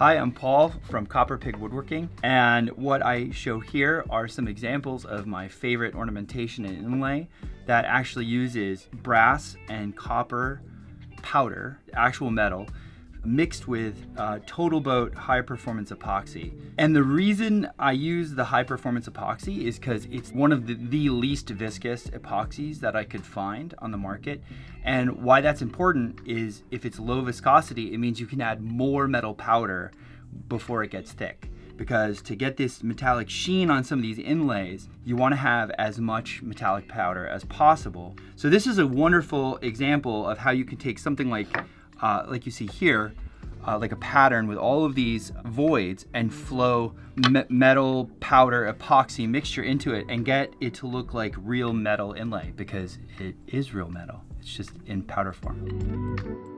Hi, I'm Paul from Copper Pig Woodworking, and what I show here are some examples of my favorite ornamentation and inlay that actually uses brass and copper powder, actual metal, mixed with uh, TotalBoat high performance epoxy. And the reason I use the high performance epoxy is because it's one of the, the, least viscous epoxies that I could find on the market. And why that's important is if it's low viscosity, it means you can add more metal powder before it gets thick because to get this metallic sheen on some of these inlays, you want to have as much metallic powder as possible. So this is a wonderful example of how you can take something like uh, like you see here, uh, like a pattern with all of these voids and flow me metal, powder, epoxy mixture into it and get it to look like real metal inlay because it is real metal. It's just in powder form.